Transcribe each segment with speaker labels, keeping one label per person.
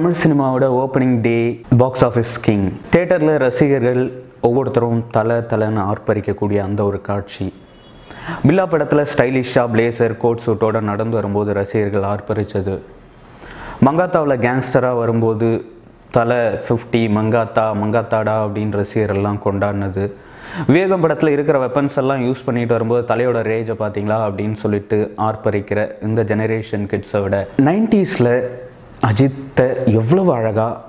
Speaker 1: தமிழ் சினிமாவோட opening day box office king தேட்டரில் ரசிகர்கள் ஒவ்வொருத்தரும் தலை தலைன்னு ஆர்ப்பரிக்கக்கூடிய அந்த ஒரு காட்சி. பில்லா படத்தில் ஸ்டைலிஷாக பிளேசர் கோட் சூட்டோட நடந்து வரும்போது ரசிகர்கள் ஆர்ப்பரித்தது மங்காத்தாவில் கேங்ஸ்டராக வரும்போது தலை ஃபிஃப்டி மங்காத்தா மங்காத்தாடா அப்படின்னு ரசிகரெல்லாம் கொண்டாடினது. வேகம் படத்தில் இருக்கிற வெப்பன்ஸ் எல்லாம் யூஸ் பண்ணிட்டு வரும்போது தலையோட ரேஜை பார்த்தீங்களா அப்படின்னு சொல்லிட்டு ஆர்ப்பரிக்கிற இந்த ஜெனரேஷன் கிட்ஸை விட நைன்டிஸில் அஜித்தை எவ்வளவு அழகாக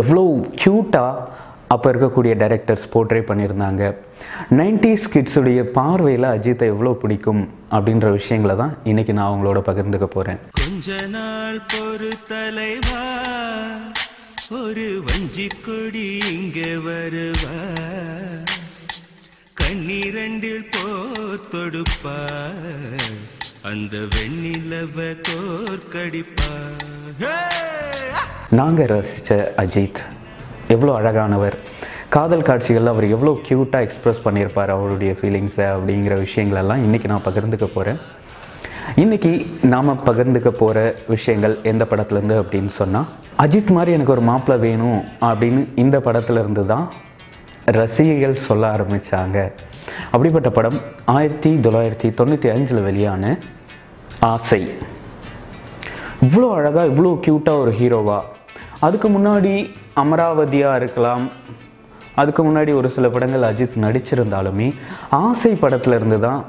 Speaker 1: எவ்வளோ க்யூட்டாக அப்போ இருக்கக்கூடிய டைரக்டர்ஸ் போர்ட்ரே பண்ணியிருந்தாங்க. நைன்டிஸ் கிட்ஸுடைய பார்வையில் அஜித்தை எவ்வளோ பிடிக்கும் அப்படின்ற விஷயங்களை தான் இன்றைக்கி நான் அவங்களோட பகிர்ந்துக்க போகிறேன்
Speaker 2: கொஞ்ச நாள் பொறு தலைவா ஒரு வஞ்சி கொடி இங்கே வருவா? கண்ணீரண்டில் போர் தொடுப்பா? அந்த வெண்ணிலவ தோற்கடிப்பா.
Speaker 1: நாங்கள் ரசித்த அஜித் எவ்வளோ அழகானவர். காதல் காட்சிகளில் அவர் எவ்வளோ க்யூட்டாக எக்ஸ்ப்ரெஸ் பண்ணியிருப்பார் அவருடைய ஃபீலிங்ஸை அப்படிங்கிற விஷயங்களெல்லாம் இன்றைக்கி நான் பகிர்ந்துக்க போகிறேன் இன்றைக்கி நாம் பகிர்ந்துக்க போகிற விஷயங்கள் எந்த படத்துலேருந்து அப்படின்னு சொன்னால் அஜித் மாதிரி எனக்கு ஒரு மாப்பிள்ளை வேணும் அப்படின்னு இந்த படத்துலேருந்து தான் ரசிகைகள் சொல்ல ஆரம்பித்தாங்க அப்படிப்பட்ட படம் ஆயிரத்தி தொள்ளாயிரத்தி தொண்ணூற்றி அஞ்சில் வெளியான ஆசை. இவ்வளோ அழகாக இவ்வளோ க்யூட்டாக ஒரு ஹீரோவா அதுக்கு முன்னாடி அமராவதியாக இருக்கலாம். அதுக்கு முன்னாடி ஒரு சில படங்கள் அஜித் நடிச்சிருந்தாலுமே ஆசை படத்துலேருந்து தான்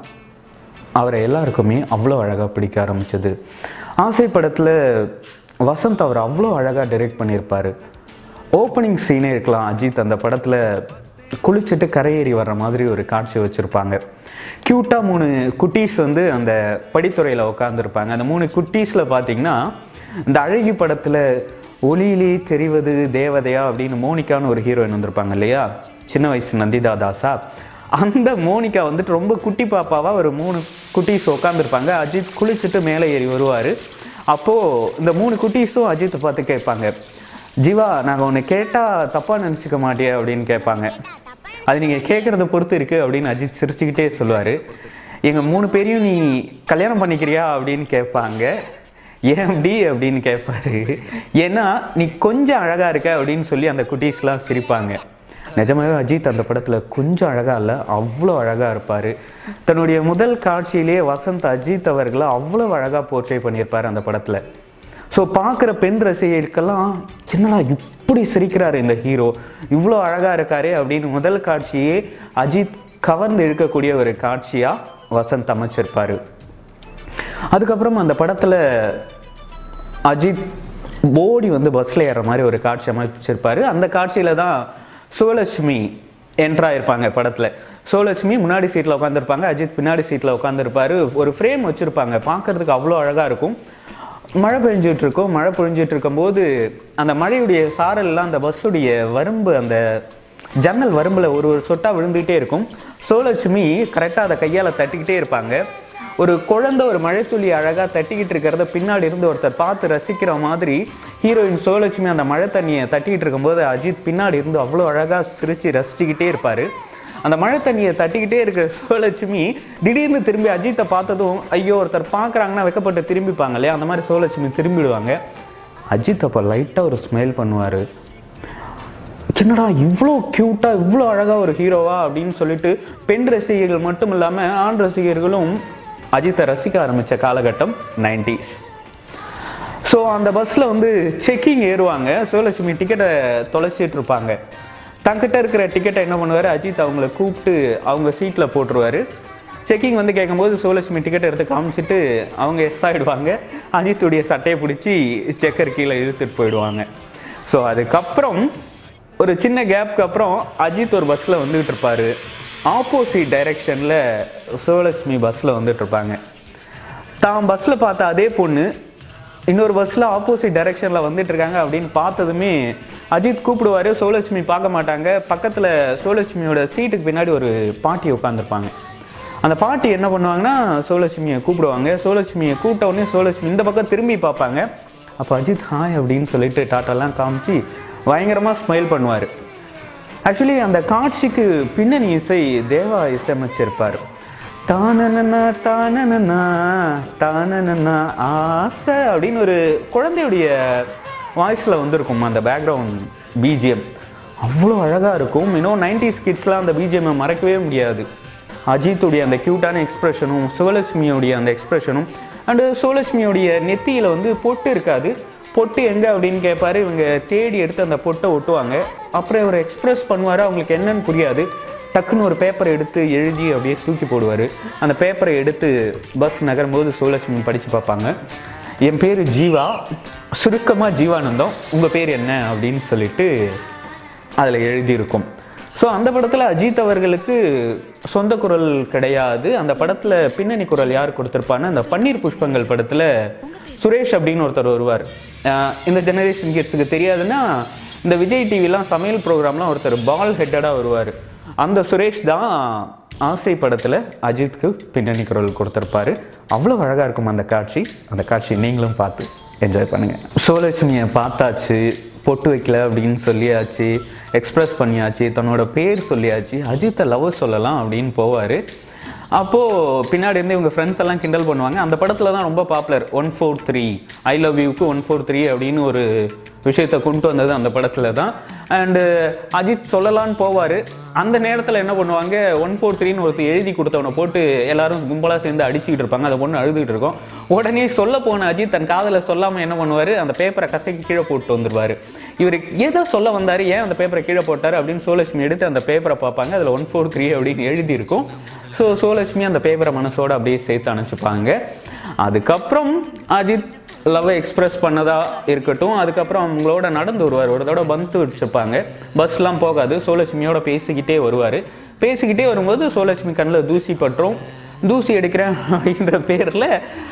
Speaker 1: அவரை எல்லாருக்குமே அவ்வளோ அழகாக பிடிக்க ஆரம்பிச்சது. ஆசை படத்தில் வசந்த் அவர் அவ்வளோ அழகாக டைரெக்ட் பண்ணியிருப்பார். ஓப்பனிங் சீனே இருக்கலாம் அஜித் அந்த படத்தில் குளிச்சுட்டு கரையேறி வர்ற மாதிரி ஒரு காட்சி வச்சுருப்பாங்க. க்யூட்டாக மூணு குட்டீஸ் வந்து அந்த படித்துறையில் உட்காந்துருப்பாங்க அந்த மூணு குட்டீஸில் பார்த்தீங்கன்னா இந்த அழகி படத்தில் ஒளியிலே தெரிவது தேவதையா அப்படின்னு மோனிகான்னு ஒரு ஹீரோயின் வந்திருப்பாங்க இல்லையா? சின்ன வயசு நந்திதா தாஸா அந்த மோனிகா வந்துட்டு ரொம்ப குட்டி பாப்பாவாக ஒரு மூணு குட்டீஸ் உட்காந்துருப்பாங்க அஜித் குளிச்சுட்டு மேலே ஏறி வருவார். அப்போது இந்த மூணு குட்டீஸும் அஜித்தை பார்த்து கேட்பாங்க. ஜீவா நாங்கள் ஒன்று கேட்டால் தப்பாக நினச்சிக்க மாட்டியே? அப்படின்னு கேட்பாங்க. அது நீங்கள் கேட்குறத பொறுத்து இருக்குது அப்படின்னு அஜித் சிரிச்சுக்கிட்டே சொல்லுவார். எங்கள் மூணு பேரையும் நீ கல்யாணம் பண்ணிக்கிறியா அப்படின்னு கேட்பாங்க. ஏன் அப்படி அப்படின்னு கேட்பாரு. ஏன்னா நீ கொஞ்சம் அழகாக இருக்க அப்படின்னு சொல்லி அந்த குட்டீஸ்லாம் சிரிப்பாங்க. நிஜமாவே அஜித் அந்த படத்தில் கொஞ்சம் அழகாக இல்லை அவ்வளோ அழகாக இருப்பார். தன்னுடைய முதல் காட்சியிலேயே வசந்த் அஜித் அவர்களை அவ்வளோ அழகாக போர்ட்ரே பண்ணியிருப்பார் அந்த படத்தில். ஸோ பார்க்குற பெண் ரசிகர்களுக்கெல்லாம் சின்னடா இப்படி சிரிக்கிறாரு இந்த ஹீரோ? இவ்வளோ அழகாக இருக்காரு அப்படின்னு முதல் காட்சியே அஜித் கவர்ந்து இழுக்கக்கூடிய ஒரு காட்சியாக வசந்த் அமைச்சிருப்பார். அதுக்கப்புறம் அந்த படத்தில் அஜித் போடி வந்து பஸ்ஸில் ஏறுற மாதிரி ஒரு காட்சி அமைச்சிருப்பாரு. அந்த காட்சியில் தான் சுவலட்சுமி என்ட்ராக இருப்பாங்க படத்தில். சோலட்சுமி முன்னாடி சீட்டில் உட்காந்துருப்பாங்க அஜித் பின்னாடி சீட்டில் உட்காந்துருப்பாரு ஒரு ஃப்ரேம் வச்சுருப்பாங்க பார்க்கறதுக்கு அவ்வளோ அழகாக இருக்கும். மழை பெஞ்சிட்டு இருக்கோம் மழை பொழிஞ்சிட்டு இருக்கும்போது அந்த மழையுடைய சாரல்லாம் அந்த பஸ்ஸுடைய வரும்பு அந்த ஜன்னல் வரும்பில் ஒரு ஒரு சொட்டாக விழுந்துகிட்டே இருக்கும். சோலட்சுமி கரெக்டாக அதை கையால் தட்டிக்கிட்டே இருப்பாங்க. ஒரு குழந்தை ஒரு மழைத்துளி அழகாக தட்டிக்கிட்டு இருக்கிறத பின்னாடி இருந்து ஒருத்தர் பார்த்து ரசிக்கிற மாதிரி ஹீரோயின் சோலட்சுமி அந்த மழை தண்ணியை தட்டிக்கிட்டு இருக்கும்போது அஜித் பின்னாடி இருந்து அவ்வளோ அழகாக சிரித்து ரசிச்சுக்கிட்டே இருப்பார். அந்த மழை தண்ணியை தட்டிக்கிட்டே இருக்கிற சோலட்சுமி திடீர்னு திரும்பி அஜித்தை பார்த்ததும் ஐயோ ஒருத்தர் பார்க்குறாங்கன்னா வெக்கப்பட்டு திரும்பிப்பாங்க இல்லையா? அந்த மாதிரி சோலட்சுமி திரும்பிடுவாங்க. அஜித் அப்போ லைட்டாக ஒரு ஸ்மைல் பண்ணுவார். என்னடா இவ்வளோ க்யூட்டாக இவ்வளோ அழகாக ஒரு ஹீரோவா அப்படின்னு சொல்லிட்டு பெண் ரசிகர்கள் மட்டும் இல்லாமல் ஆண் ரசிகர்களும் அஜித்தை ரசிக்க ஆரம்பித்த காலகட்டம் நைன்டிஸ் ஸோ அந்த பஸ்ஸில் வந்து செக்கிங் ஏறுவாங்க. சிவலட்சுமி டிக்கெட்டை தொலைச்சிட்டு இருப்பாங்க. தங்கிட்ட இருக்கிற டிக்கெட்டை என்ன பண்ணுவார்? அஜித் அவங்கள கூப்பிட்டு அவங்க சீட்டில் போட்டுருவாரு. செக்கிங் வந்து கேட்கும்போது சிவலட்சுமி டிக்கெட் எடுத்து காமிச்சிட்டு அவங்க எஸ் ஆகிடுவாங்க அஜித்துடைய சட்டையை பிடிச்சி செக்கர் கீழே இழுத்துட்டு போயிடுவாங்க. ஸோ அதுக்கப்புறம் ஒரு சின்ன கேப்க்கு அப்புறம் அஜித் ஒரு பஸ்ஸில் வந்துக்கிட்டு இருப்பார். ஆப்போசிட் டைரெக்ஷனில் சிவலட்சுமி பஸ்ஸில் வந்துட்டு இருப்பாங்க. தான் பஸ்ஸில் பார்த்த அதே பொண்ணு இன்னொரு பஸ்ஸில் ஆப்போசிட் டைரெக்ஷனில் வந்துட்டுருக்காங்க அப்படின்னு பார்த்ததுமே அஜித் கூப்பிடுவாரு. சோலட்சுமி பார்க்க மாட்டாங்க. பக்கத்தில் சோலட்சுமியோட சீட்டுக்கு பின்னாடி ஒரு பாட்டி உட்காந்துருப்பாங்க அந்த பாட்டி என்ன பண்ணுவாங்கன்னா சோலட்சுமியை கூப்பிடுவாங்க. சோலட்சுமியை கூப்பிட்ட உடனே சோலட்சுமி இந்த பக்கம் திரும்பி பார்ப்பாங்க. அப்போ அஜித் ஹாய் அப்படின்னு சொல்லிட்டு டாட்டாலாம் காமிச்சு பயங்கரமாக ஸ்மைல் பண்ணுவார். ஆக்சுவலி அந்த காட்சிக்கு பின்னணி இசை தேவா இசையமைச்சிருப்பார். தானனனா தானனனா தானனனா ஆசை அப்படின்னு ஒரு குழந்தையுடைய வாய்ஸில் வந்திருக்கும் அந்த பேக்ரவுண்ட் பிஜிஎம் அவ்வளோ அழகாக இருக்கும். இன்னும் நைன்டிஸ் கிட்ஸ்லாம் அந்த பிஜிஎம்மை மறக்கவே முடியாது. அஜித்துடைய அந்த க்யூட்டான எக்ஸ்ப்ரெஷனும் சிவலட்சுமியோடைய அந்த எக்ஸ்ப்ரெஷனும் அண்டு சிவலட்சுமியோடைய நெத்தியில் வந்து பொட்டு இருக்காது. பொட்டு எங்கே அப்படின்னு கேட்பாரு இவங்க தேடி எடுத்து அந்த பொட்டை ஒட்டுவாங்க. அப்புறம் இவர் எக்ஸ்ப்ரெஸ் பண்ணுவார். அவங்களுக்கு என்னன்னு புரியாது. டக்குன்னு ஒரு பேப்பரை எடுத்து எழுதி அப்படியே தூக்கி போடுவார். அந்த பேப்பரை எடுத்து பஸ் நகரும்போது சுலட்சுமி படித்து பார்ப்பாங்க. என் பேர் ஜீவா. சுருக்கமாக ஜீவானந்தம். உங்கள் பேர் என்ன அப்படின்னு சொல்லிட்டு அதில் எழுதியிருக்கும். ஸோ அந்த படத்தில் அஜித் அவர்களுக்கு சொந்த குரல் கிடையாது. அந்த படத்தில் பின்னணி குரல் யார் கொடுத்துருப்பான்னு அந்த பன்னீர் புஷ்பங்கள் படத்தில் சுரேஷ் அப்படின்னு ஒருத்தர் வருவார். இந்த ஜெனரேஷன் கிட்ஸுக்கு தெரியாதுன்னா இந்த விஜய் டிவிலாம் சமையல் ப்ரோக்ராம்லாம் ஒருத்தர் பால் ஹெட்டடாக வருவார். அந்த சுரேஷ் தான் ஆசை படத்தில் அஜித்துக்கு பின்னணி குரல் கொடுத்துருப்பாரு. அவ்வளோ அழகாக இருக்கும் அந்த காட்சி. அந்த காட்சி நீங்களும் பார்த்து என்ஜாய் பண்ணுங்கள் சோலட்சுமியை பார்த்தாச்சு பொட்டு வைக்கல அப்படின்னு சொல்லியாச்சு எக்ஸ்ப்ரெஸ் பண்ணியாச்சு தன்னோட பேர் சொல்லியாச்சு அஜித்தை லவ் சொல்லலாம் அப்படின்னு போவார். அப்போது பின்னாடி இருந்து இவங்க ஃப்ரெண்ட்ஸ் எல்லாம் கிண்டல் பண்ணுவாங்க. அந்த படத்தில் தான் ரொம்ப popular one four three I love யூக்கு one four three அப்படின்னு ஒரு விஷயத்தை கொண்டு வந்தது அந்த படத்தில் தான். அண்டு அஜித் சொல்லலான்னு போவார். அந்த நேரத்தில் என்ன பண்ணுவாங்க? ஒன் ஃபோர் த்ரீன்னு ஒருத்தர் எழுதி கொடுத்தவனை போட்டு எல்லாரும் கும்பலாக சேர்ந்து அடிச்சுக்கிட்டு இருப்பாங்க. அதை பொண்ணு அழுதுகிட்டு இருக்கோம். உடனே சொல்ல போன அஜித் தன் காதலை சொல்லாமல் என்ன பண்ணுவார்? அந்த பேப்பரை கசக்கி கீழே போட்டு வந்துடுவார் இவர் ஏதோ சொல்ல வந்தார் ஏன் அந்த பேப்பரை கீழே போட்டார் அப்படின்னு சோலட்சுமி எடுத்து அந்த பேப்பரை பார்ப்பாங்க. அதில் ஒன் ஃபோர் த்ரீ அப்படின்னு எழுதியிருக்கும். ஸோ சோலட்சுமி அந்த பேப்பரை மனசோடு அப்படியே சேர்த்து அனுப்பிச்சுப்பாங்க அதுக்கப்புறம் அஜித் லவ்வை எக்ஸ்பிரஸ் பண்ணதா இருக்கட்டும். அதுக்கப்புறம் அவங்களோட நடந்து வருவார். ஒரு தடவை பந்து வச்சுப்பாங்க. பஸ்லாம் போகாது. சோலட்சுமியோட பேசிக்கிட்டே வருவார். பேசிக்கிட்டே வரும்போது சோலட்சுமி கண்ணில் தூசி பட்டுரும். தூசி எடுக்கிறேன் அப்படின்ற பேரில்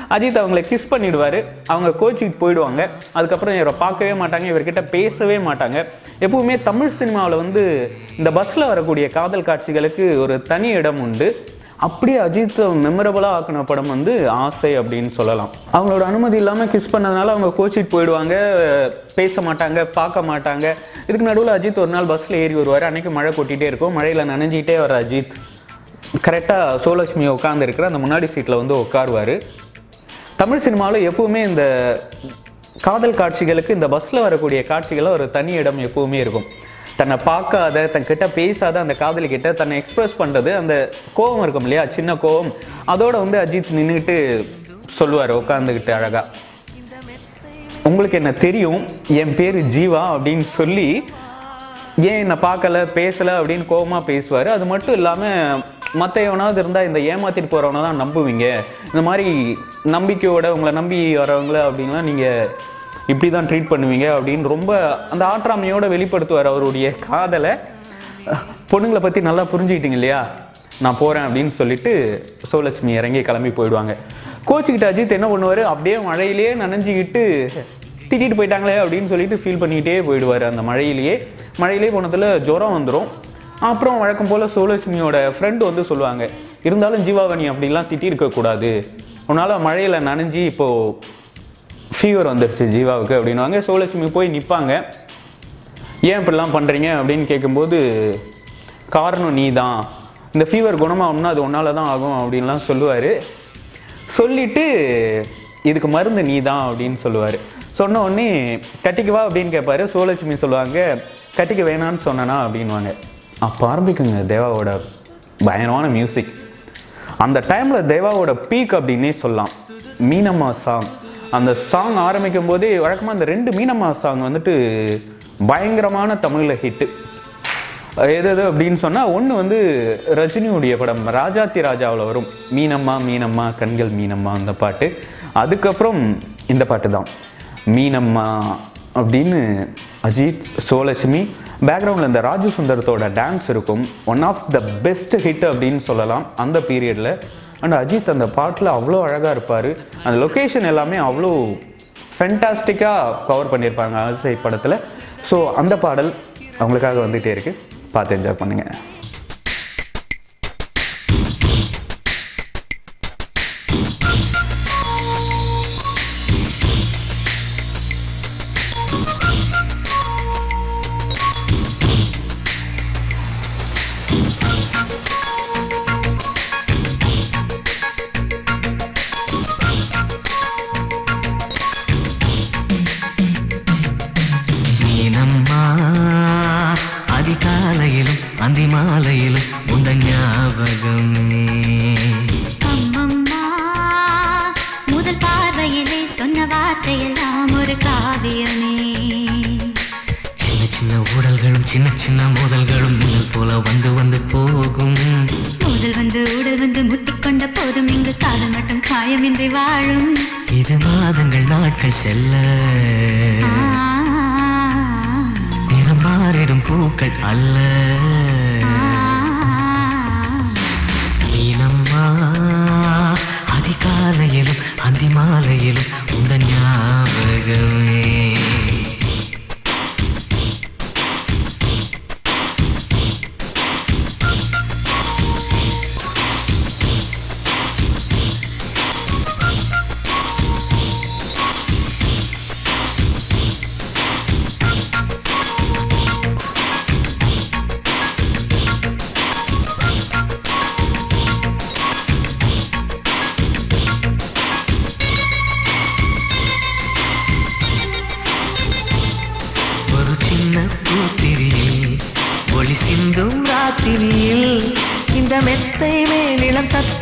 Speaker 1: அஜித் அவங்களை கிஸ் பண்ணிவிடுவார் அவங்க கோச்சிக்கு போயிடுவாங்க. அதுக்கப்புறம் இவரை பார்க்கவே மாட்டாங்க இவர்கிட்ட பேசவே மாட்டாங்க. எப்பவுமே தமிழ் சினிமாவில் வந்து இந்த பஸ்ஸில் வரக்கூடிய காதல் காட்சிகளுக்கு ஒரு தனி இடம் உண்டு. அப்படியே அஜித் மெமரபுளாக ஆக்கின படம் வந்து ஆசை அப்படின்னு சொல்லலாம். அவங்களோட அனுமதி இல்லாமல் கிஸ் பண்ணதுனால அவங்க கோச்சிட்டு போயிடுவாங்க பேச மாட்டாங்க பார்க்க மாட்டாங்க. இதுக்கு நடுவில் அஜித் ஒரு நாள் பஸ்ஸில் ஏறி வருவார். அன்றைக்கி மழை கொட்டிகிட்டே இருக்கும். மழையில் நனைஞ்சிக்கிட்டே வர அஜித். கரெக்டாக சோலட்சுமி உட்காந்துருக்கிற அந்த முன்னாடி சீட்டில் வந்து உட்காருவார். தமிழ் சினிமாவில் எப்போவுமே இந்த காதல் காட்சிகளுக்கு இந்த பஸ்ஸில் வரக்கூடிய காட்சிகளை ஒரு தனி இடம் எப்போவுமே இருக்கும். தன்னை பார்க்காத தன் கிட்ட பேசாத அந்த காதலி கிட்ட தன்னை எக்ஸ்பிரஸ் பண்ணுறது அந்த கோபம் இருக்கும் இல்லையா? சின்ன கோபம் அதோட வந்து அஜித் நின்றுட்டு சொல்லுவார் உட்காந்துக்கிட்டு அழகாக உங்களுக்கு என்ன தெரியும்? என் பேர் ஜீவா அப்படின்னு சொல்லி ஏன் என்னை பார்க்கல பேசலை அப்படின்னு கோபமாக பேசுவார். அது மட்டும் இல்லாமல் மற்ற எவனாவது இருந்தால் இந்த ஏமாற்றிட்டு போகிறவனை தான் நம்புவீங்க. இந்த மாதிரி நம்பிக்கையோட உங்களை நம்பி வரவங்கள அப்படின்லாம் நீங்கள் இப்படி தான் ட்ரீட் பண்ணுவீங்க அப்படின்னு ரொம்ப அந்த ஆற்றாமையோடு வெளிப்படுத்துவார் அவருடைய காதலை. பொண்ணுங்களை பற்றி நல்லா புரிஞ்சுக்கிட்டீங்க இல்லையா? நான் போகிறேன் அப்படின்னு சொல்லிட்டு சோலட்சுமி இறங்கி கிளம்பி போயிடுவாங்க. கோச்சிக்கிட்ட அஜித் என்ன பண்ணுவார்? அப்படியே மழையிலேயே நனைஞ்சிக்கிட்டு திட்டிட்டு போயிட்டாங்களே அப்படின்னு சொல்லிட்டு ஃபீல் பண்ணிக்கிட்டே போயிடுவார் அந்த மழையிலேயே. மழையிலே போனதில் ஜுரம் வந்துடும் அப்புறம் வழக்கம் போல் சோலட்சுமியோட ஃப்ரெண்டு வந்து சொல்லுவாங்க இருந்தாலும் ஜீவாவணி அப்படிலாம் திட்டியிருக்கக்கூடாது உன்னால் மழையில் நனைஞ்சி இப்போது ஃபீவர் வந்துருச்சு ஜீவாவுக்கு அப்படின்னுவாங்க. சோலட்சுமி போய் நிற்பாங்க ஏன் இப்படிலாம் பண்ணுறீங்க அப்படின்னு கேட்கும்போது காரணம் நீ தான் இந்த ஃபீவர் குணமாகணும்னா அது உன்னால் தான் ஆகும் அப்படின்லாம் சொல்லுவார். சொல்லிவிட்டு இதுக்கு மருந்து நீ தான் அப்படின்னு சொல்லுவார். சொன்ன உடனே கட்டிக்குவா அப்படின்னு கேட்பாரு சோலட்சுமி சொல்லுவாங்க கட்டிக்க வேணான்னு சொன்னனா அப்படின்வாங்க அப்போ ஆரம்பிக்குங்க தேவாவோட பயங்கரமான மியூசிக் அந்த டைமில் தேவாவோட பீக் அப்படின்னே சொல்லலாம். மீனம்மா சாங் அந்த சாங் ஆரம்பிக்கும் போதே வழக்கமாக அந்த ரெண்டு மீனம்மா சாங் வந்துட்டு பயங்கரமான தமிழில் ஹிட்டு எது எது அப்படின்னு சொன்னால் ஒன்று வந்து ரஜினியுடைய படம் ராஜாத்தி ராஜாவில் வரும். மீனம்மா மீனம்மா கண்கள் மீனம்மா அந்த பாட்டு. அதுக்கப்புறம் இந்த பாட்டு தான். மீனம்மா அப்படின்னு அஜித் சோலட்சுமி பேக்ரவுண்டில் இந்த ராஜு சுந்தரத்தோட டான்ஸ் இருக்கும். One of the best hit அப்படின்னு சொல்லலாம் அந்த பீரியடில் அண்ட் அஜித் அந்த பாட்டில் அவ்வளோ அழகாக இருப்பார். அந்த லொக்கேஷன் எல்லாமே அவ்வளோ ஃபென்டாஸ்டிக்காக கவர் பண்ணியிருப்பாங்க ஆசை படத்தில். ஸோ அந்த பாடல் அவங்களுக்காக வந்துகிட்டே இருக்குது பார்த்து என்ஜாய் பண்ணுங்கள்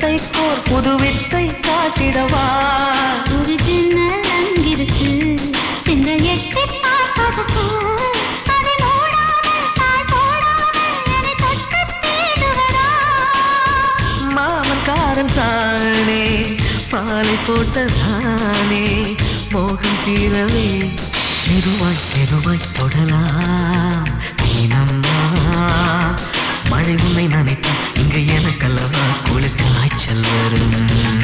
Speaker 3: தத்தை கோர் புது வித்தை காட்டிடவா?
Speaker 4: ஒரு ஜன்னல் அங்கிருக்கு? திங்கள் எட்டி பார்ப்பதற்கு அதை மூடாமல் தாழ் போடாமல் என்னை தொட்டு தேடுவதா?
Speaker 3: மாமன் காரன் தானே பாலை போட்டதானே மோகம் தீரவே. மெதுவாய் மெதுவாய் தொடலாம். மழை உன்னை எனக்கல்லவா A little bit.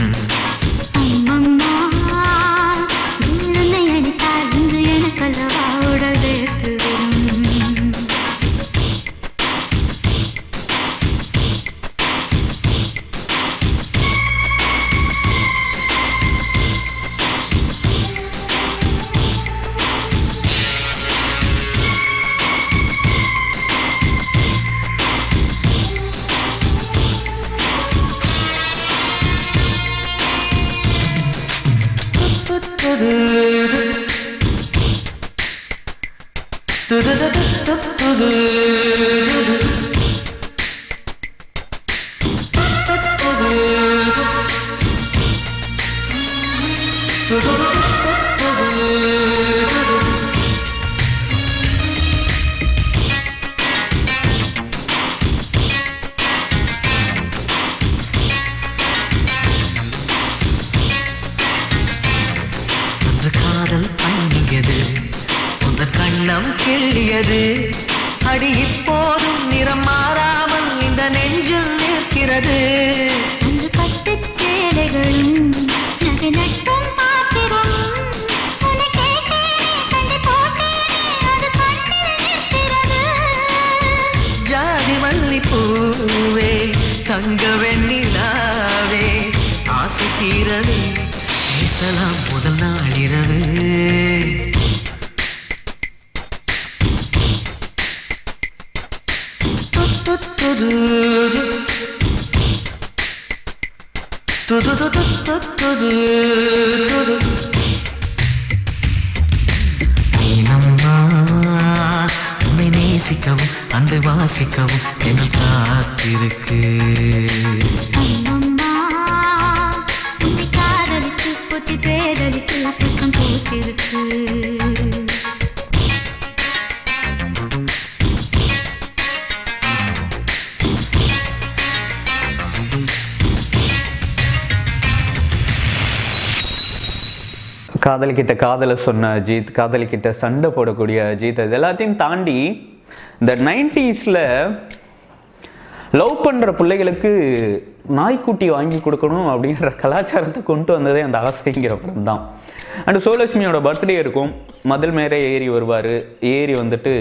Speaker 3: இரவு
Speaker 1: காதலிக்கிட்ட காதலை சொன்ன அஜித் காதலிக்கிட்ட சண்டை போடக்கூடிய அஜித் அது எல்லாத்தையும் தாண்டி இந்த நைன்டிஸில் லவ் பண்ணுற பிள்ளைகளுக்கு நாய்க்குட்டி வாங்கி கொடுக்கணும் அப்படின்ற கலாச்சாரத்தை கொண்டு வந்ததே அந்த ஆசைங்கிற படம் தான். அண்ட் சோலட்சுமியோட பர்த்டே இருக்கும். மதில் மேலே ஏறி வருவார். ஏறி வந்துட்டு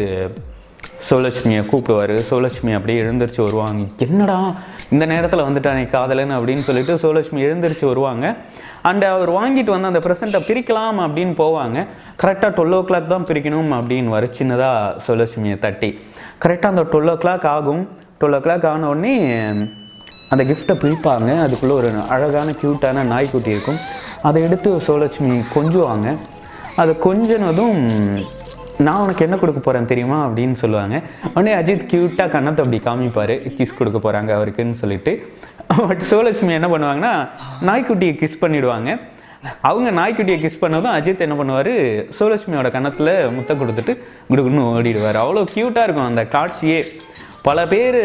Speaker 1: சோலட்சுமியை கூப்பிடுவார். சோலட்சுமி அப்படியே எழுந்திரிச்சு வருவாங்க. என்னடா இந்த நேரத்தில் வந்துட்டானே காதலன் அப்படின்னு சொல்லிட்டு சோலட்சுமி எழுந்திரிச்சு வருவாங்க. அண்ட் அவர் வாங்கிட்டு வந்து அந்த ப்ரெசண்ட்டை பிரிக்கலாம் அப்படின்னு போவாங்க. கரெக்டாக டுவெல் ஓ கிளாக் தான் பிரிக்கணும் அப்படின்னு வர சின்னதாக சோலட்சுமியை தட்டி கரெக்டாக அந்த டுவெல் ஓ கிளாக் ஆகும். டுவெல் ஓ கிளாக் ஆன உடனே அந்த கிஃப்ட்டை பிரிப்பாங்க. அதுக்குள்ளே ஒரு அழகான க்யூட்டான நாய்க்குட்டி இருக்கும். அதை எடுத்து சோலட்சுமி கொஞ்சுவாங்க. அதை கொஞ்சினதும் நான் உனக்கு என்ன கொடுக்க போகிறேன் தெரியுமா அப்படின்னு சொல்லுவாங்க. உடனே அஜித் க்யூட்டாக கண்ணத்தை அப்படி காமிப்பார். கிஸ் கொடுக்க போகிறாங்க அவருக்குன்னு சொல்லிட்டு. பட் சிவலட்சுமி என்ன பண்ணுவாங்கன்னா நாய்க்குட்டியை கிஸ் பண்ணிவிடுவாங்க அவங்க நாய்க்குட்டியை கிஸ் பண்ணதும் அஜித் என்ன பண்ணுவார் சிவலட்சுமியோட கணத்தில் முத்தம் கொடுத்துட்டு குடுகுன்னு ஓடிடுவார். அவ்வளோ க்யூட்டாக இருக்கும் அந்த காட்சியே. பல பேர்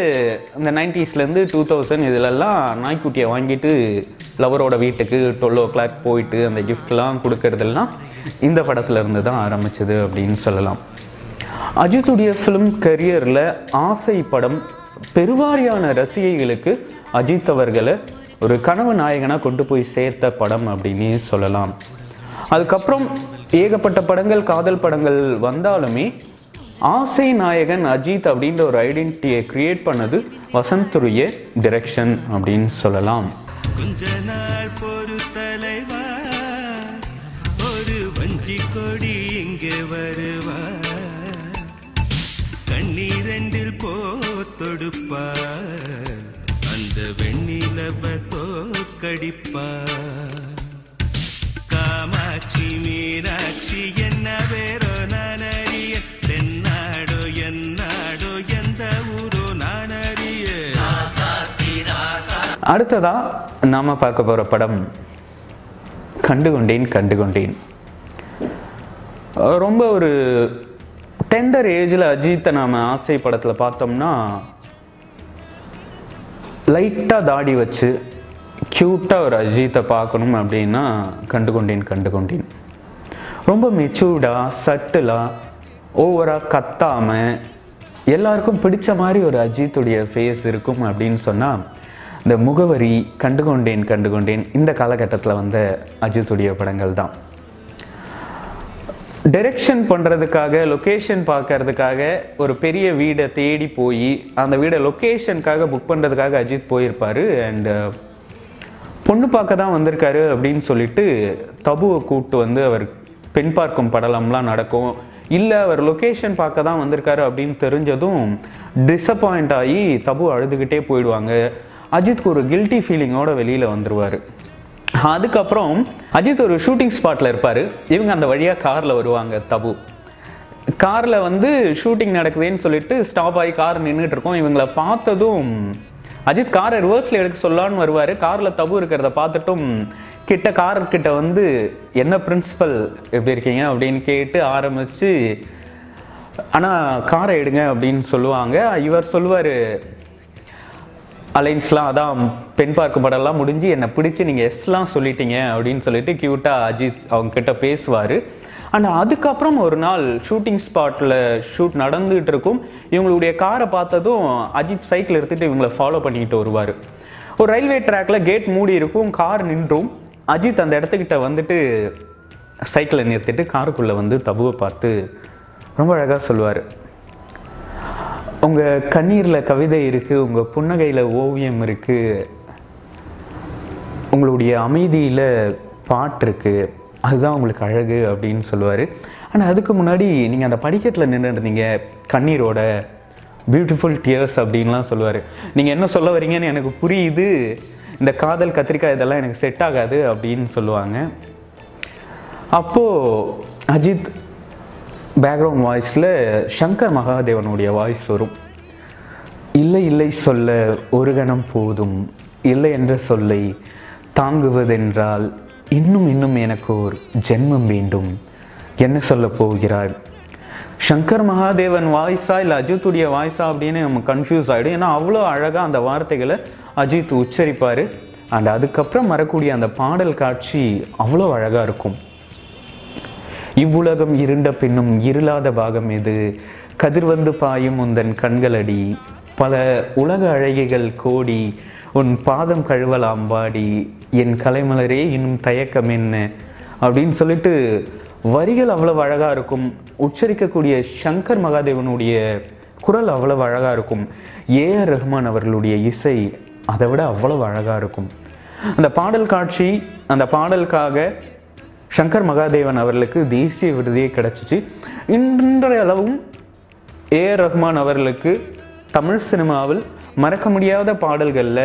Speaker 1: இந்த நைன்டிஸ்லேருந்து டூ தௌசண்ட் இதிலெல்லாம் நாய்க்குட்டியை வாங்கிட்டு லவரோட வீட்டுக்கு டுவெல் ஓ கிளாக் போயிட்டு அந்த கிஃப்ட்லாம் கொடுக்கறதெல்லாம் இந்த படத்துலேருந்து தான் ஆரம்பிச்சது அப்படின்னு சொல்லலாம். அஜித்துடைய ஃபிலிம் கரியரில் ஆசை படம் பெருவாரியான ரசிகைகளுக்கு அஜித் அவர்களை ஒரு கனவு நாயகனாக கொண்டு போய் சேர்த்த படம் அப்படின்னு சொல்லலாம். அதுக்கப்புறம் ஏகப்பட்ட படங்கள் காதல் படங்கள் வந்தாலுமே ஆசை நாயகன் அஜித் அப்படின்ற ஒரு ஐடென்டிட்டியை கிரியேட் பண்ணது வசந்துடைய டிரெக்ஷன் அப்படின்னு சொல்லலாம்.
Speaker 2: கொஞ்ச நாள் பொறு தலைவா ஒரு வஞ்சி கொடி இங்கே வருவா. கண்ணீரண்டில் போத்தொடுப்பா அந்த வெண்ணிலவ தோக்கடிப்பா.
Speaker 1: அடுத்ததா நாம பார்க்க போற படம் கண்டுகொண்டேன் கண்டுகொண்டேன். ரொம்ப ஒரு டெண்டர் ஏஜில் அஜித்தை நாம ஆசை படத்தில் பார்த்தோம்னா லைட்டாக தாடி வச்சு க்யூட்டாக ஒரு அஜித்தை பார்க்கணும் அப்படின்னா கண்டுகொண்டேன் கண்டுகொண்டேன். ரொம்ப மெச்சூர்டாக சட்டிலாக ஓவராக கத்தாமல் எல்லாருக்கும் பிடிச்ச மாதிரி ஒரு அஜித்துடைய ஃபேஸ் இருக்கும் அப்படின்னு சொன்னால் இந்த முகவரி கண்டுகொண்டேன் கண்டுகொண்டேன். இந்த காலகட்டத்தில் வந்த அஜித்துடைய படங்கள் தான். டைரெக்ஷன் பண்ணுறதுக்காக லொக்கேஷன் பார்க்கறதுக்காக ஒரு பெரிய வீடை தேடி போய் அந்த வீடை லொக்கேஷனுக்காக புக் பண்ணுறதுக்காக அஜித் போயிருப்பார். அண்டு பொண்ணு பார்க்க தான் வந்திருக்காரு அப்படின்னு சொல்லிட்டு தபுவை கூப்பிட்டு வந்து அவர் பெண் பார்க்கும் படலம்லாம் நடக்கும். இல்லை அவர் லொக்கேஷன் பார்க்க தான் வந்திருக்காரு அப்படின்னு தெரிஞ்சதும் டிசப்பாயிண்ட் ஆகி தபு அழுதுகிட்டே போயிடுவாங்க. அஜித்க்கு ஒரு கில்ட்டி ஃபீலிங்கோட வெளியில் வந்துருவார். அதுக்கப்புறம் அஜித் ஒரு ஷூட்டிங் ஸ்பாட்டில் இருப்பார். இவங்க அந்த வழியாக காரில் வருவாங்க தபு. காரில் வந்து ஷூட்டிங் நடக்குதுன்னு சொல்லிட்டு ஸ்டாப் ஆகி கார் நின்றுட்டு இருக்கோம். இவங்கள பார்த்ததும் அஜித் காரை ரிவர்ஸில் எடுக்க சொல்லான்னு வருவார். காரில் தபு இருக்கிறத பார்த்துட்டும் கிட்ட கார் கிட்ட வந்து என்ன பிரின்சிபல் எப்படி இருக்கீங்க? அப்படின்னு கேட்டு ஆரம்பித்து ஆனால் காரை எடுங்க அப்படின்னு சொல்லுவாங்க. இவர் சொல்லுவார் அலைன்ஸ்லாம் அதான் பெண் பார்க்கும் படம்லாம் முடிஞ்சு என்னை பிடிச்சி நீங்கள் எஸ்லாம் சொல்லிட்டீங்க அப்படின்னு சொல்லிட்டு க்யூட்டாக அஜித் அவங்க கிட்ட பேசுவார். அண்ட் அதுக்கப்புறம் ஒரு நாள் ஷூட்டிங் ஸ்பாட்டில் ஷூட் நடந்துகிட்டு இருக்கும். இவங்களுடைய காரை பார்த்ததும் அஜித் சைக்கிள் எடுத்துகிட்டு இவங்களை ஃபாலோ பண்ணிக்கிட்டு வருவார். ஒரு ரயில்வே ட்ராக்ல கேட் மூடி இருக்கும் கார் நின்றும். அஜித் அந்த இடத்துக்கிட்ட வந்துட்டு சைக்கிளை நிறுத்திட்டு காருக்குள்ளே வந்து தபுவை பார்த்து ரொம்ப அழகாக சொல்லுவார் உங்கள் கண்ணீரில் கவிதை இருக்குது உங்கள் புன்னகையில் ஓவியம் இருக்குது உங்களுடைய அமைதியில் பாட்டு இருக்குது அதுதான் உங்களுக்கு அழகு அப்படின்னு சொல்லுவார். ஆனால் அதுக்கு முன்னாடி நீங்கள் அந்த படிக்கட்டில் நின்று இருந்தீங்க கண்ணீரோட பியூட்டிஃபுல் டியர்ஸ் அப்படின்லாம் சொல்லுவார். நீங்கள் என்ன சொல்ல வரீங்கன்னு எனக்கு புரியுது. இந்த காதல் கத்திரிக்காய் இதெல்லாம் எனக்கு செட் ஆகாது அப்படின்னு சொல்லுவாங்க. அப்போது அஜித் பேக்ரவுண்ட் வாய்ஸில் சங்கர் மகாதேவனுடைய வாய்ஸ் வரும். இல்லை இல்லை சொல்ல ஒரு கணம் போதும். இல்லை என்ற சொல்லை தாங்குவதென்றால் இன்னும் இன்னும் எனக்கு ஒரு ஜென்மம் வேண்டும். என்ன சொல்ல போகிறாய் சங்கர் மகாதேவன் வாய்ஸா இல்லை அஜித்துடைய வாய்ஸா அப்படின்னு நம்ம கன்ஃபியூஸ் ஆகிடும் ஏன்னா அவ்வளோ அழகாக அந்த வார்த்தைகளை அஜித் உச்சரிப்பார். அண்ட் அதுக்கப்புறம் வரக்கூடிய அந்த பாடல் காட்சி அவ்வளோ அழகாக இருக்கும். இவ்வுலகம் இருண்ட பின்னும் இருளாத பாகம் எது? கதிர்வந்து பாயும் உந்தன் கண்களடி. பல உலக அழகிகள் கோடி உன் பாதம் கழுவலாம் பாடி. என் கலைமலரே இன்னும் தயக்கம் என்ன? அப்படின்னு சொல்லிட்டு வரிகள் அவ்வளவு அழகாக இருக்கும். உச்சரிக்கக்கூடிய சங்கர் மகாதேவனுடைய குரல் அவ்வளவு அழகாக இருக்கும். ஏ ஆர் ரஹ்மான் அவர்களுடைய இசை அதை விட அவ்வளவு அழகாக இருக்கும். அந்த பாடல் காட்சி அந்த பாடலுக்காக சங்கர் மகாதேவன் அவர்களுக்கு தேசிய விருதியை கிடச்சிச்சு. இன்றைய அளவும் ஏ ரஹ்மான் அவர்களுக்கு தமிழ் சினிமாவில் மறக்க முடியாத பாடல்களில்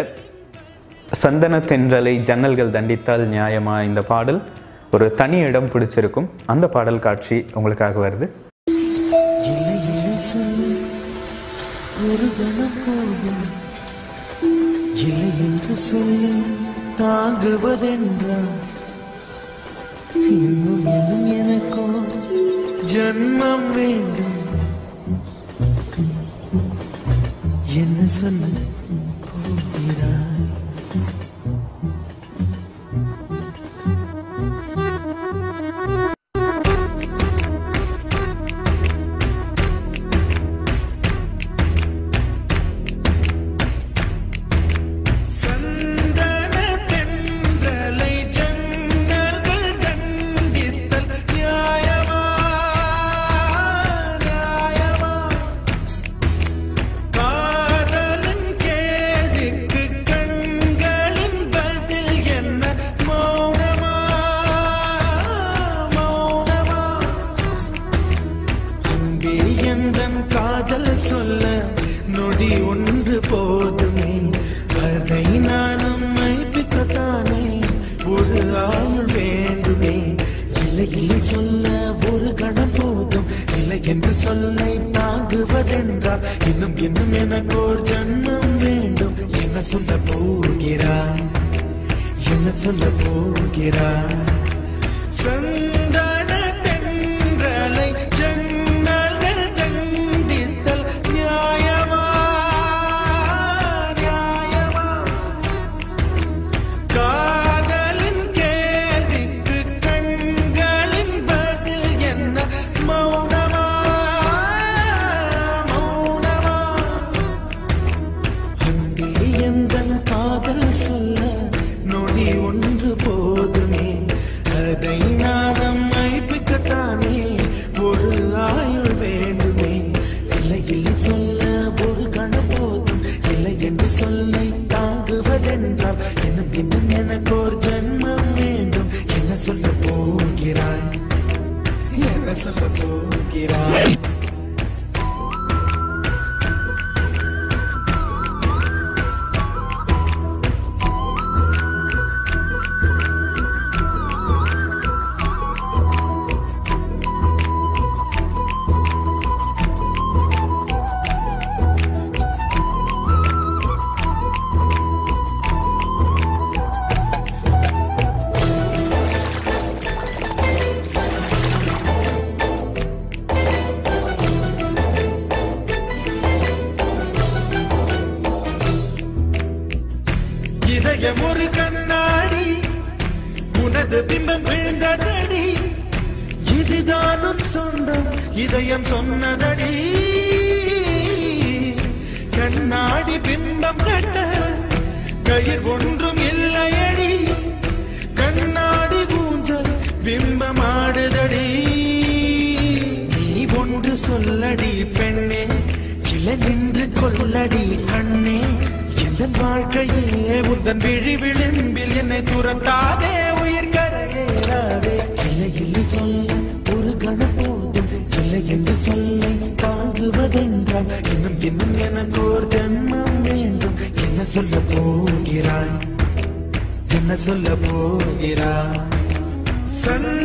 Speaker 1: சந்தன தென்றலை ஜன்னல்கள் தண்டித்தால் நியாயமா இந்த பாடல் ஒரு தனி இடம் பிடிச்சிருக்கும். அந்த பாடல் காட்சி உங்களுக்காக வருது.
Speaker 5: என்று சொல்ல தாங்குவதென்றால் இன்னும் இன்னும் எனக்கோ ஜன்மம் வேண்டும். என்ன சொல்ல போகிறார் என்று சொல்லை தாங்குவதென்றால் இன்னும் இன்னும் எனக்கோர் ஜன்மம் வேண்டும். என்ன சொல்ல போகிறார் என்ன சொல்ல போகிறார் பெண்ணே கிள நின்று கொல்லடி கண்ணே. எந்த வாழ்க்கையே உந்தன் விழி விளிம்பில் என்னை துரத்தாதே உயிர் கரையேறாதே. இல்லை இல்லை சொல்ல ஒரு கண போதும். இல்லை என்று சொல்லை தாங்குவதென்றால் இன்னும் இன்னும் எனக்கு ஒரு ஜன்மம் வேண்டும். என்ன சொல்ல போகிறாய்? என்ன சொல்ல போகிறாய்? சன்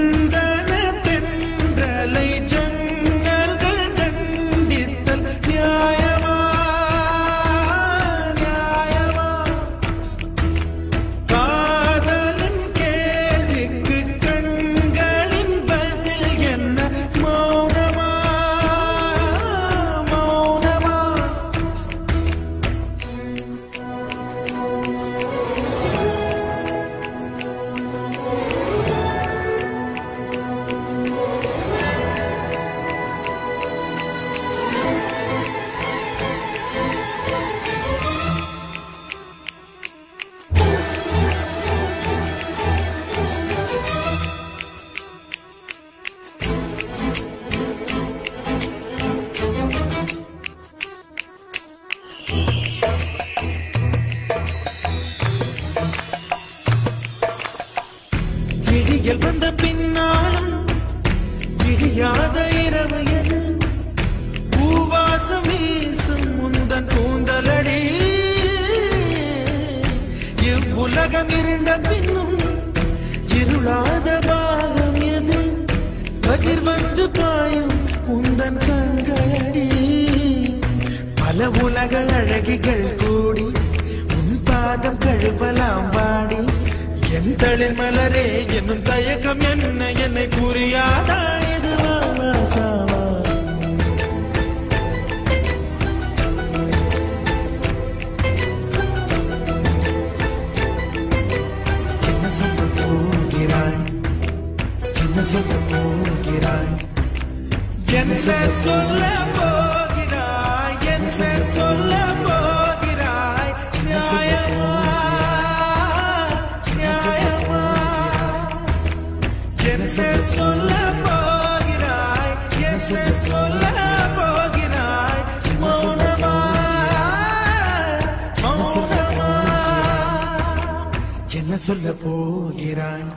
Speaker 5: சொல்ல போகிறான்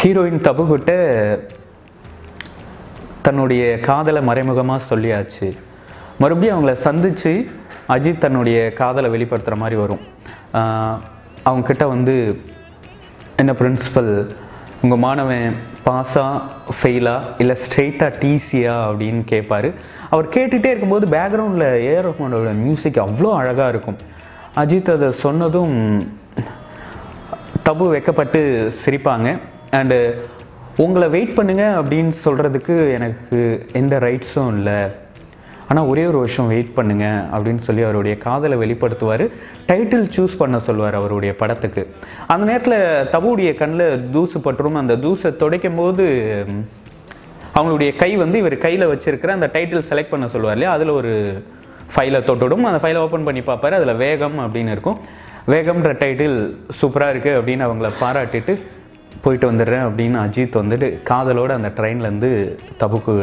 Speaker 1: ஹீரோயின் தபுகிட்ட தன்னுடைய காதலை மறைமுகமாக சொல்லியாச்சு. மறுபடியும் அவங்கள சந்தித்து அஜித் தன்னுடைய காதலை வெளிப்படுத்துகிற மாதிரி வரும். அவங்கக்கிட்ட வந்து என்ன பிரின்சிபல் உங்கள் மாணவன் பாஸா ஃபெயிலா இல்லை ஸ்ட்ரெயிட்டாக டிசியா அப்படின்னு கேட்பார் அவர் கேட்டுகிட்டே இருக்கும்போது பேக்ரவுண்டில் ஏஆர் ரஹ்மானோட மியூசிக் அவ்வளோ அழகாக இருக்கும். அஜித் அதை சொன்னதும் தபு வைக்கப்பட்டு சிரிப்பாங்க. அண்டு உங்களை வெயிட் பண்ணுங்க அப்படின்னு சொல்கிறதுக்கு எனக்கு எந்த ரைட்ஸும் இல்லை. ஆனால் ஒரே ஒரு வருஷம் வெயிட் பண்ணுங்க அப்படின்னு சொல்லி அவருடைய காதலை வெளிப்படுத்துவார். டைட்டில் சூஸ் பண்ண சொல்லுவார் அவருடைய படத்துக்கு. அந்த நேரத்தில் தபுடைய கண்ணில் தூசு பட்டுரும். அந்த தூசை துடைக்கும் போது அவங்களுடைய கை வந்து இவர் கையில் வச்சுருக்கிற அந்த டைட்டில் செலக்ட் பண்ண சொல்லுவார் இல்லையா? அதில் ஒரு ஃபைலை தொட்டுடும் அந்த ஃபைலை ஓப்பன் பண்ணி பார்ப்பாரு. அதில் வேகம் அப்படின்னு இருக்கும். வேகம்ன்ற டைட்டில் சூப்பராக இருக்குது அப்படின்னு அவங்கள பாராட்டிட்டு போயிட்டு வந்துடுறேன் அப்படின்னு அஜித் வந்துட்டு காதலோட அந்த ட்ரெயின்லேருந்து தபுக்கு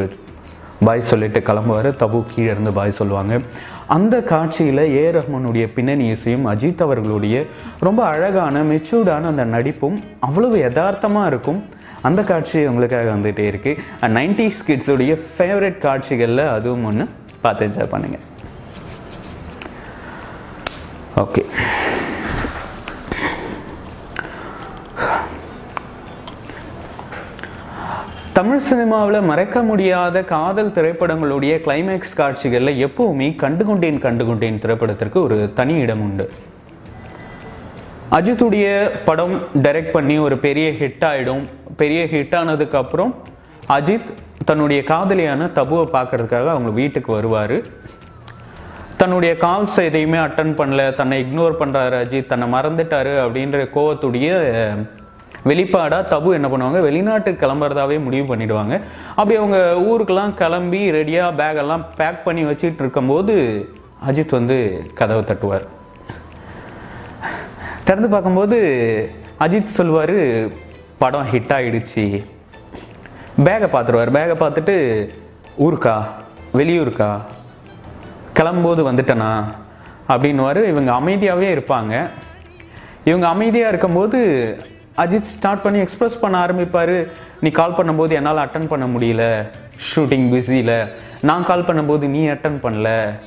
Speaker 1: பாய் சொல்லிட்டு கிளம்புவார். தபு கீழே இருந்து பாய் சொல்லுவாங்க. அந்த காட்சியில் ஏ. ரஹ்மானுடைய பின்னணி இசையும் அஜித் அவர்களுடைய ரொம்ப அழகான மெச்சூர்டான அந்த நடிப்பும் அவ்வளவு யதார்த்தமாக இருக்கும். அந்த காட்சி உங்களுக்காக வந்துகிட்டே இருக்குது நைன்டிஸ் கிட்ஸுடைய ஃபேவரட் காட்சிகளில் அதுவும் ஒன்று பார்த்து என்ஜாய் பண்ணுங்கள் ஓகே தமிழ் சினிமாவில் மறக்க முடியாத காதல் திரைப்படங்களுடைய கிளைமேக்ஸ் காட்சிகளில் எப்பவுமே கண்டுகொண்டேன் கண்டுகொண்டேன் திரைப்படத்திற்கு ஒரு தனி இடம் உண்டு. அஜித்துடைய படம் டைரக்ட் பண்ணி ஒரு பெரிய ஹிட் ஆகிடும் பெரிய ஹிட் ஆனதுக்கப்புறம் அஜித் தன்னுடைய காதலியான தபுவை பார்க்கறதுக்காக அவங்க வீட்டுக்கு வருவார். தன்னுடைய கால்ஸ் எதையுமே அட்டன் பண்ணல தன்னை இக்னோர் பண்ணுறாரு அஜித் தன்னை மறந்துட்டாரு அப்படின்ற கோவத்துடைய வெளிப்பாடாக தபு என்ன பண்ணுவாங்க வெளிநாட்டுக்கு கிளம்புறதாவே முடிவு பண்ணிடுவாங்க. அப்படி அவங்க ஊருக்கெல்லாம் கிளம்பி ரெடியாக பேக்கெல்லாம் பேக் பண்ணி வச்சுட்டு இருக்கும்போது அஜித் வந்து கதவை தட்டுவார். திறந்து பார்க்கும்போது அஜித் சொல்லுவார் படம் ஹிட் ஆகிடுச்சு பேகை பார்த்துருவார். பேகை பார்த்துட்டு ஊருக்கா? வெளியூருக்கா? கிளம்பும்போது வந்துட்டேனா? அப்படின்னுவாரு. இவங்க அமைதியாகவே இருப்பாங்க. இவங்க அமைதியாக இருக்கும்போது அஜித் ஸ்டார்ட் பண்ணி எக்ஸ்பிரஸ் பண்ண ஆரம்பிப்பார். நீ கால் பண்ணும்போது என்னால் அட்டன் பண்ண முடியல. ஷூட்டிங் பிஸியில் நான் கால் பண்ணும்போது நீ அட்டன் பண்ணல.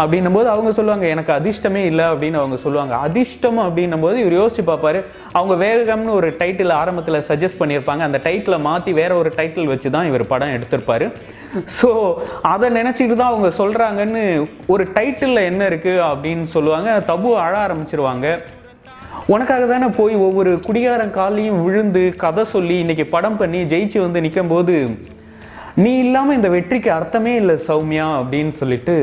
Speaker 1: அப்படின்னும் போது அவங்க சொல்லுவாங்க எனக்கு அதிர்ஷ்டமே இல்லை அப்படின்னு அவங்க சொல்லுவாங்க. அதிர்ஷ்டம் அப்படின்னும் போது இவர் யோசிச்சு பார்ப்பாரு. அவங்க வேகம்னு ஒரு டைட்டில் ஆரம்பத்தில் சஜஸ்ட் பண்ணியிருப்பாங்க. அந்த டைட்டிலை மாற்றி வேற ஒரு டைட்டில் வச்சு தான் இவர் படம் எடுத்திருப்பாரு. ஸோ அதை நினச்சிட்டு தான் அவங்க சொல்கிறாங்கன்னு ஒரு டைட்டிலில் என்ன இருக்குது அப்படின்னு சொல்லுவாங்க. தபு அழ ஆரம்பிச்சிருவாங்க. உனக்காக தானே போய் ஒவ்வொரு குடிகாரன் காலையும் விழுந்து கதை சொல்லி இன்னைக்கு படம் பண்ணி ஜெயிச்சு வந்து நிற்கும் போது நீ இல்லாமல் இந்த வெற்றிக்கு அர்த்தமே இல்லை சௌமியா அப்படின்னு சொல்லிட்டு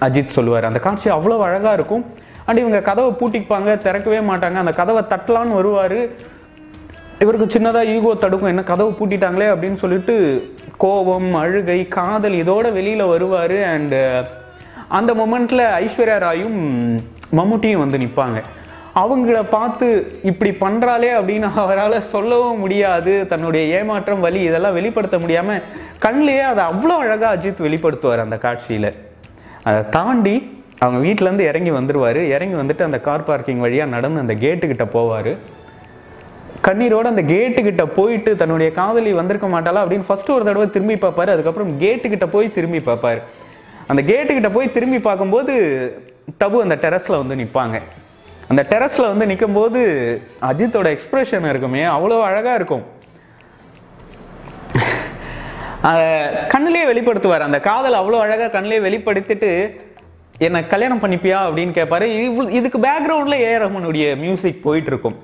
Speaker 1: அஜித் சொல்லுவார். அந்த காட்சி அவ்வளோ அழகாக இருக்கும். அண்ட் இவங்க கதவை பூட்டிப்பாங்க திறக்கவே மாட்டாங்க. அந்த கதவை தட்டலான்னு வருவார். இவருக்கு சின்னதாக ஈகோ தடுக்கும். என்ன கதவு பூட்டிட்டாங்களே அப்படின்னு சொல்லிட்டு கோபம் அழுகை காதல் இதோட வெளியில் வருவார். அண்டு அந்த மொமெண்ட்டில் ஐஸ்வர்யா ராயும் மம்முட்டியும் வந்து நிற்பாங்க அவங்கள பார்த்து இப்படி பண்ணுறாளே அப்படின்னு அவரால் சொல்லவும் முடியாது. தன்னுடைய ஏமாற்றம் வலி இதெல்லாம் வெளிப்படுத்த முடியாமல் கண்ணிலேயே அதை அவ்வளோ அழகாக அஜித் வெளிப்படுத்துவார் அந்த காட்சியில். அதை தாண்டி அவங்க வீட்டிலேருந்து இறங்கி வந்துடுவார் இறங்கி வந்துட்டு அந்த கார் பார்க்கிங் வழியாக நடந்து அந்த கேட்டுக்கிட்ட போவார். கண்ணீரோட அந்த கேட்டுக்கிட்ட போயிட்டு தன்னுடைய காதலி வந்திருக்க மாட்டாளா அப்படின்னு ஃபஸ்ட்டு ஒரு தடவை திரும்பி பார்ப்பார். அதுக்கப்புறம் கேட்டுக்கிட்ட போய் திரும்பி பார்ப்பார். அந்த கேட்டுக்கிட்ட போய் திரும்பி பார்க்கும்போது தபு அந்த டெரஸில் வந்து நிற்பாங்க அந்த டெரஸில் வந்து நிற்கும்போது அஜித்தோட எக்ஸ்ப்ரெஷன் இருக்குமே அவ்வளோ அழகாக இருக்கும். கண்ணிலே வெளிப்படுத்துவார். அந்த காதல் அவ்வளோ அழகாக கண்ணிலே வெளிப்படுத்திட்டு என்னை கல்யாணம் பண்ணிப்பியா? அப்படின்னு கேட்பாரு இவ் இதுக்கு பேக்ரவுண்டில் ஏ. ரஹ்மானுடைய மியூசிக் போயிட்டு இருக்கும்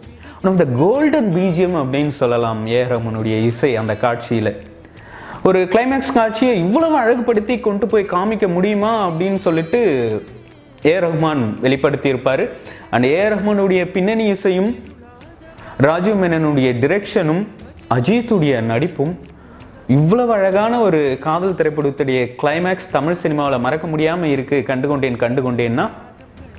Speaker 1: one of the golden BGM அப்படின்னு சொல்லலாம் ஏ. ரஹ்மானுடைய இசை அந்த காட்சியில். ஒரு கிளைமேக்ஸ் காட்சியை இவ்வளவு அழகுபடுத்தி கொண்டு போய் காமிக்க முடியுமா அப்படின்னு சொல்லிட்டு ஏ. ரஹ்மான் வெளிப்படுத்தியிருப்பார். அண்ட் ஏ. ரஹ்மானுடைய பின்னணி இசையும் ராஜீவ் மேனனுடைய டிரெக்ஷனும் அஜித்துடைய நடிப்பும் இவ்வளவு அழகான ஒரு காதல் திரைப்படத்துடைய கிளைமேக்ஸ் தமிழ் சினிமாவில் மறக்க முடியாமல் இருக்குது கண்டுகொண்டேன் கண்டுகொண்டேன்னா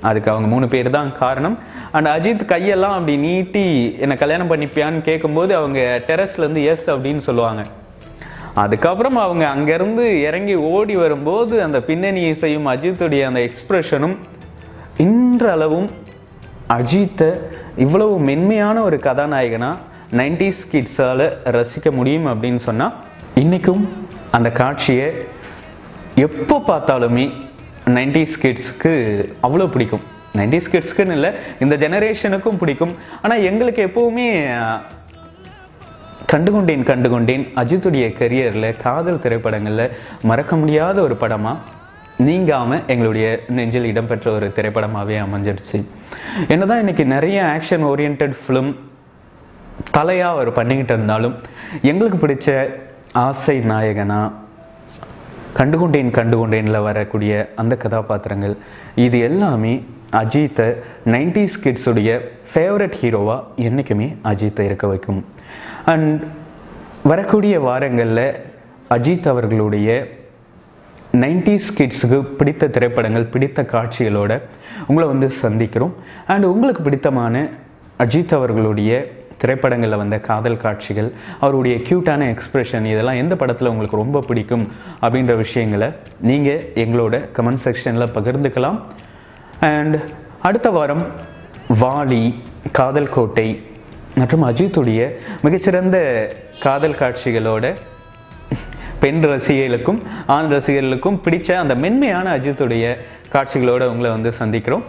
Speaker 1: அதுக்கு அவங்க மூணு பேர் தான் காரணம். அண்ட் அஜித் கையெல்லாம் அப்படி நீட்டி என்னை கல்யாணம் பண்ணிப்பியான்னு கேட்கும்போது அவங்க டெரஸ்லேருந்து எஸ் அப்படின்னு சொல்லுவாங்க. அதுக்கப்புறம் அவங்க அங்கேருந்து இறங்கி ஓடி வரும்போது அந்த பின்னணி இசையும் அஜித்துடைய அந்த எக்ஸ்ப்ரெஷனும் இன்றளவும் அஜித்தை இவ்வளவு மென்மையான ஒரு கதாநாயகனா நைன்டிஸ் கிட்ஸால் ரசிக்க முடியும் அப்படின்னு சொன்னால் இன்றைக்கும் அந்த காட்சியை எப்போ பார்த்தாலுமே நைன்டிஸ் கிட்ஸ்க்கு அவ்வளோ பிடிக்கும். நைன்டிஸ் கிட்ஸ்க்குன்னு இல்லை இந்த ஜெனரேஷனுக்கும் பிடிக்கும். ஆனால் எங்களுக்கு எப்போவுமே கண்டுகொண்டேன் கண்டுகொண்டேன் அஜித்துடைய கரியரில் காதல் திரைப்படங்களில் மறக்க முடியாத ஒரு படமாக நீங்காமல் எங்களுடைய நெஞ்சில் இடம்பெற்ற ஒரு திரைப்படமாகவே அமைஞ்சிருச்சு. என்னதான் இன்னைக்கு நிறைய ஆக்ஷன் ஓரியன்ட் ஃபிலிம் தலையாக அவர் பண்ணிக்கிட்டு இருந்தாலும் எங்களுக்கு பிடிச்ச ஆசை நாயகனா? கண்டுகொண்டேன் கண்டுகொண்டேனில் வரக்கூடிய அந்த கதாபாத்திரங்கள். இது எல்லாமே அஜித்தை நைன்டிஸ் கிட்ஸுடைய ஃபேவரட் ஹீரோவாக என்றைக்குமே அஜித்தை இருக்க வைக்கும். அண்ட் வரக்கூடிய வாரங்களில் அஜித் அவர்களுடைய நைன்டிஸ் கிட்ஸுக்கு பிடித்த திரைப்படங்கள் பிடித்த காட்சிகளோட உங்களை வந்து சந்திக்கிறோம். அண்ட் உங்களுக்கு பிடித்தமான அஜித் அவர்களுடைய திரைப்படங்களில் வந்த காதல் காட்சிகள் அவருடைய க்யூட்டான எக்ஸ்பிரஷன் இதெல்லாம் எந்த படத்தில் உங்களுக்கு ரொம்ப பிடிக்கும் அப்படின்ற விஷயங்களை நீங்கள் எங்களோட கமெண்ட் செக்ஷனில் பகிர்ந்துக்கலாம். அண்ட் அடுத்த வாரம் வாலி காதல் கோட்டை மற்றும் அஜித்துடைய மிகச்சிறந்த காதல் காட்சிகளோட பெண் ரசிகர்களுக்கும் ஆண் ரசிகர்களுக்கும் பிடித்த அந்த மென்மையான அஜித்துடைய காட்சிகளோடு உங்களை வந்து சந்திக்கிறோம்.